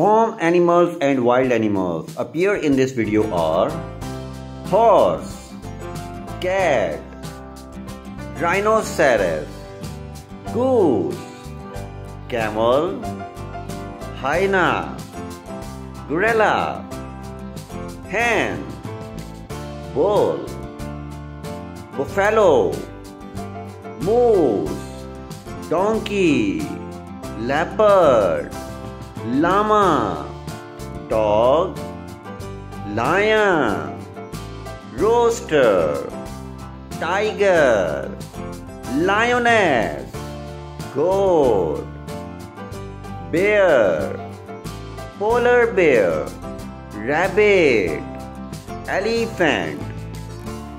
Farm animals and wild animals appear in this video are horse, cat, rhinoceros, goose, camel, hyena, gorilla, hen, bull, buffalo, moose, donkey, leopard, llama, dog, lion, rooster, tiger, lioness, goat, bear, polar bear, rabbit, elephant.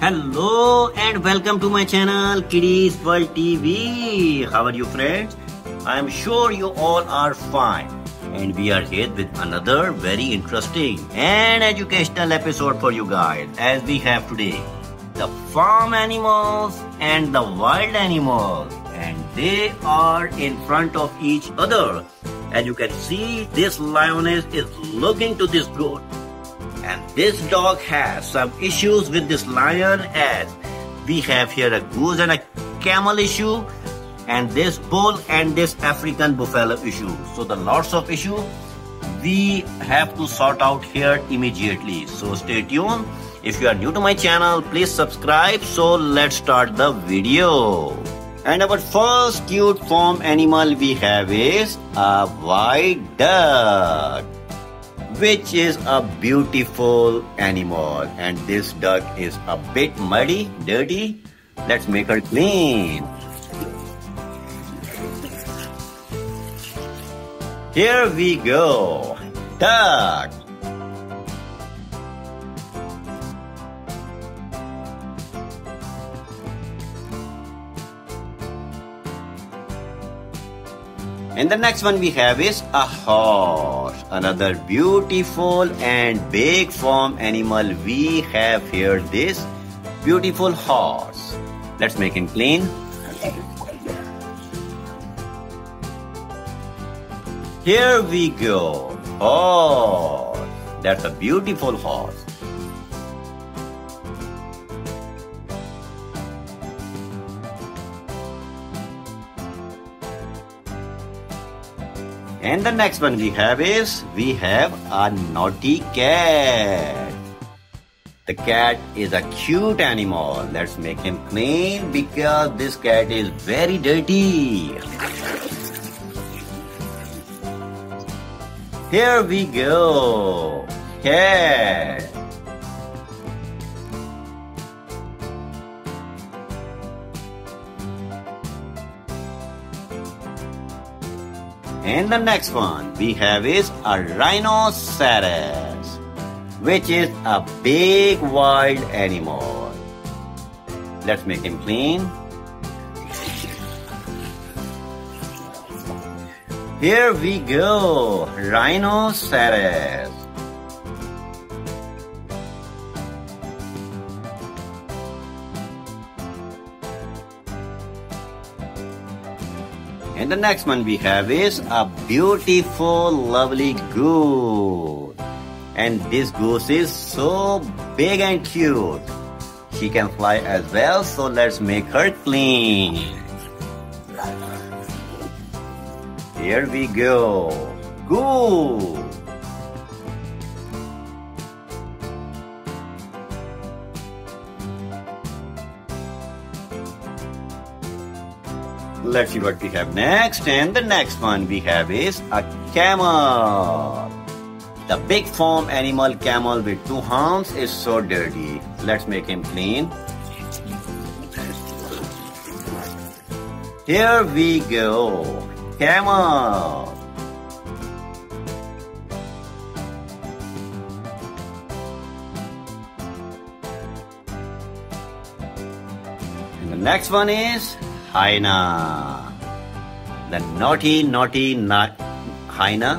Hello and welcome to my channel Kidiez World TV. How are you friends? I am sure you all are fine and we are here with another very interesting and educational episode for you guys as we have today. The farm animals and the wild animals. And they are in front of each other. As you can see this lioness is looking to this goat. And this dog has some issues with this lion as we have here a goose and a camel issue and this bull and this African buffalo issue. So the lots of issue we have to sort out here immediately. So stay tuned. If you are new to my channel, please subscribe. So let's start the video. And our first cute farm animal we have is a white duck which is a beautiful animal and this duck is a bit muddy dirty let's make her clean Here we go. Duck. And the next one we have is a horse. Another beautiful and big farm animal we have here. This beautiful horse. Let's make him clean. Here we go. Oh, that's a beautiful horse. And the next one we have is we have a naughty cat. The cat is a cute animal. Let's make him clean because this cat is very dirty. Here we go. Cat. And the next one we have is a rhinoceros, which is a big wild animal. Let's make him clean. Here we go, rhinoceros. And the next one we have is a beautiful, lovely goose. And this goose is so big and cute. She can fly as well, so let's make her clean. Here we go. Go! Let's see what we have next. And the next one we have is a camel. The big farm animal camel with two horns is so dirty. Let's make him clean. Here we go camel. And the next one is hyena. The naughty, naughty na hyena.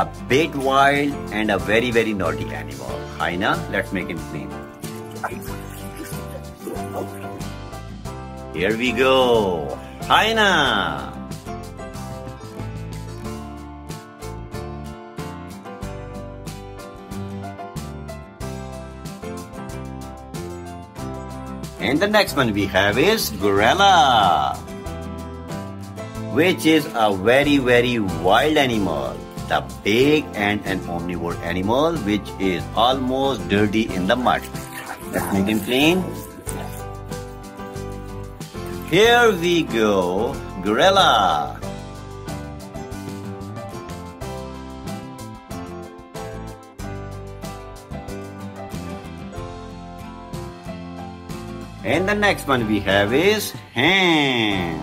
A bit wild and a very, very naughty animal. Hyena, let's make him clean. Here we go. Hyena. And the next one we have is gorilla, which is a very, very wild animal. The big and an omnivore animal which is almost dirty in the mud. Let's make him clean. Here we go, gorilla. And the next one we have is hand.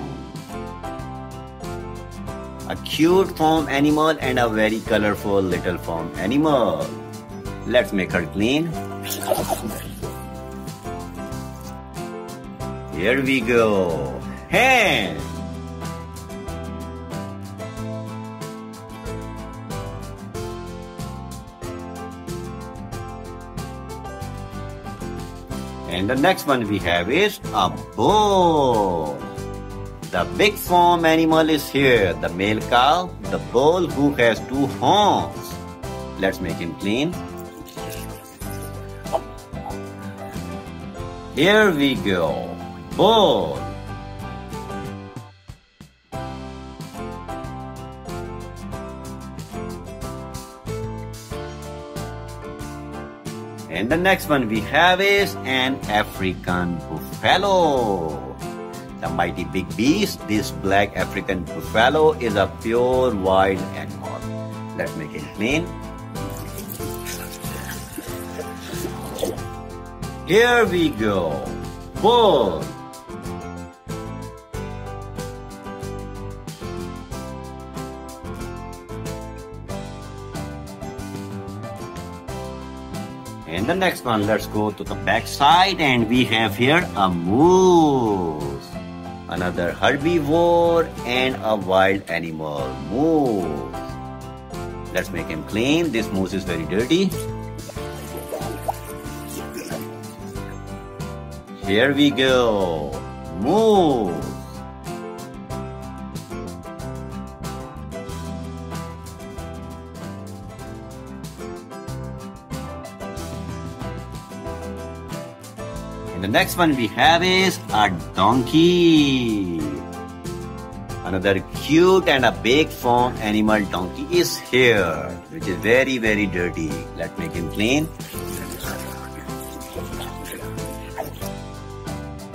A cute farm animal and a very colorful little farm animal. Let's make her clean. Here we go. Hen. The next one we have is a bull. The big farm animal is here. The male cow, the bull who has two horns. Let's make him clean. Here we go. Bull. The next one we have is an African buffalo. The mighty big beast, this black African buffalo is a pure wild animal. Let's make it clean. Here we go. Bull. The next one, let's go to the back side and we have here a moose. Another herbivore and a wild animal, moose. Let's make him clean. This moose is very dirty. Here we go. Moose. And the next one we have is a donkey. Another cute and a big farm animal donkey is here, which is very, very dirty. Let's make him clean.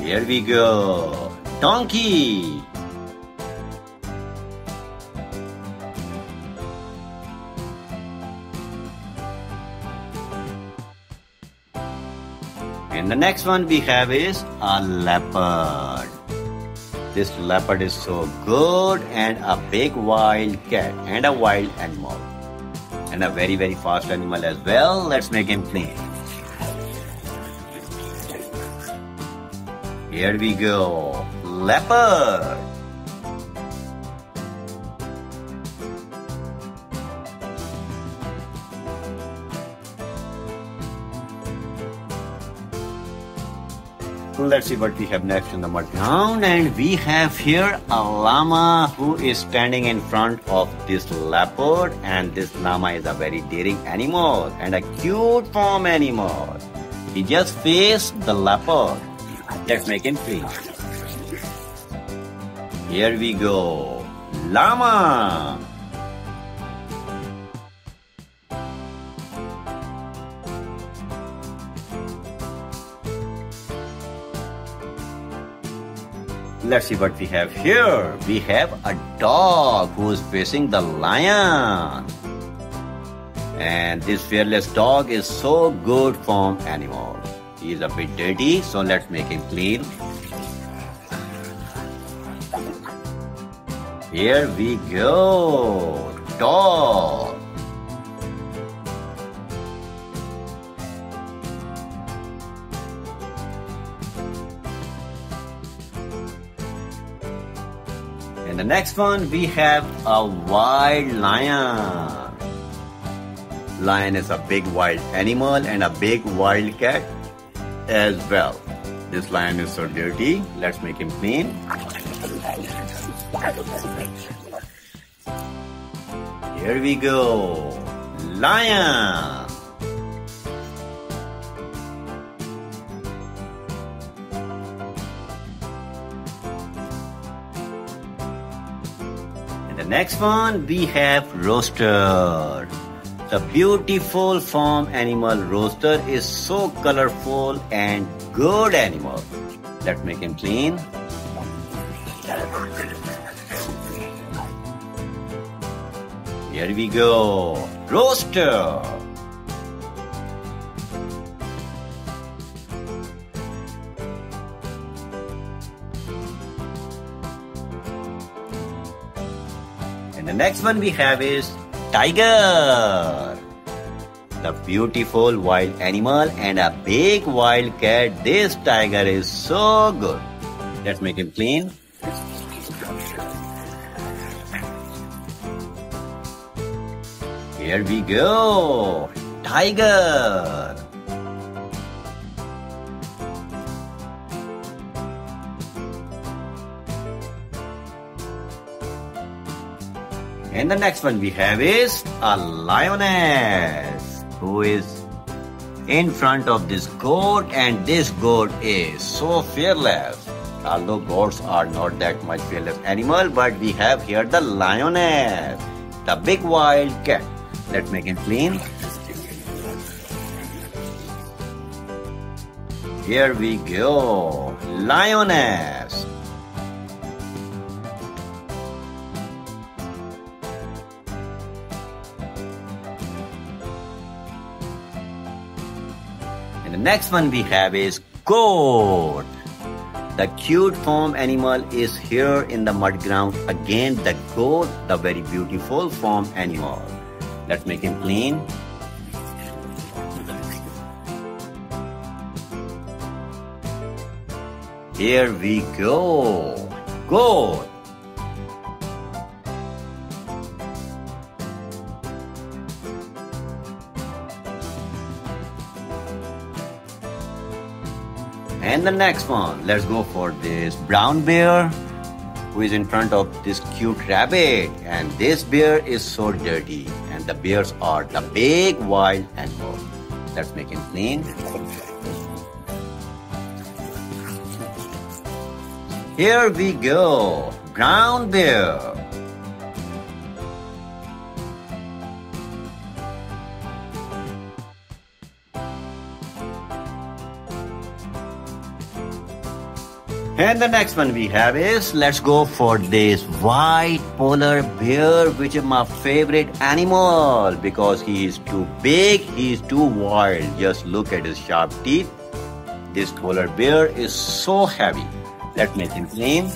Here we go. Donkey. And the next one we have is a leopard. This leopard is so good and a big wild cat and a wild animal. And a very very fast animal as well. Let's make him clean. Here we go. Leopard. Let's see what we have next in the mud ground. And we have here a llama who is standing in front of this leopard. And this llama is a very daring animal and a cute farm animal. He just faced the leopard. Let's make him clean. Here we go. Llama. Let's see what we have here. We have a dog who is facing the lion. And this fearless dog is so good farm animal. He is a bit dirty, so let's make him clean. Here we go. Dog. The next one we have a wild lion. Lion is a big wild animal and a big wild cat as well. This lion is so dirty. Let's make him clean. Here we go. Lion. Next one we have rooster. The beautiful farm animal rooster is so colorful and good animal. Let's make him clean. Here we go. Rooster. Next one we have is tiger. The beautiful wild animal and a big wild cat. This tiger is so good. Let's make him clean. Here we go. Tiger. And the next one we have is a lioness who is in front of this goat and this goat is so fearless. Although goats are not that much fearless animal but we have here the lioness, the big wild cat. Let's make it clean. Here we go, lioness. The next one we have is goat. The cute farm animal is here in the mud ground. Again, the goat, the very beautiful farm animal. Let's make him clean. Here we go. Goat. And the next one, let's go for this brown bear who is in front of this cute rabbit. And this bear is so dirty. And the bears are the big wild animal. Let's make him clean. Here we go, brown bear. And the next one we have is let's go for this white polar bear, which is my favorite animal because he is too big, he is too wild. Just look at his sharp teeth. This polar bear is so heavy. Let's make him clean.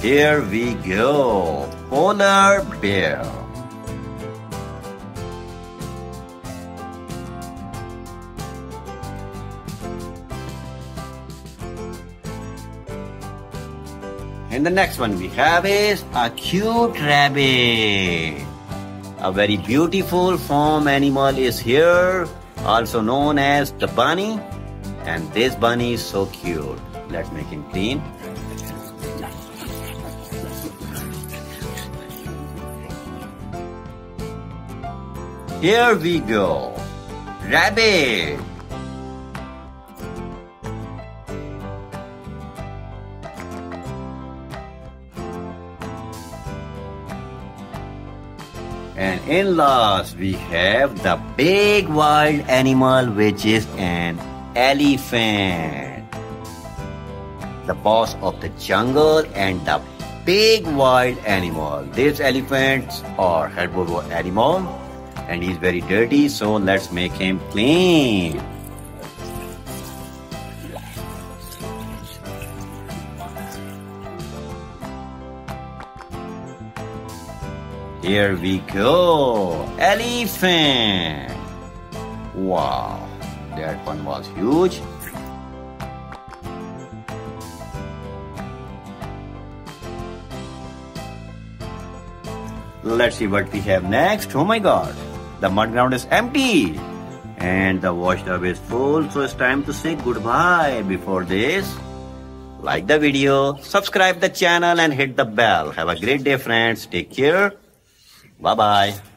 Here we go, polar bear. And the next one we have is a cute rabbit. A very beautiful farm animal is here, also known as the bunny. And this bunny is so cute. Let's make him clean. Here we go. Rabbit. In last, we have the big wild animal, which is an elephant. The boss of the jungle and the big wild animal. These elephants are herbivore animal and he's very dirty, so let's make him clean. Here we go. Elephant. Wow, that one was huge. Let's see what we have next. Oh my god, the mud ground is empty and the washtub is full, so it's time to say goodbye. Before this, like the video, subscribe the channel and hit the bell. Have a great day friends. Take care. 拜拜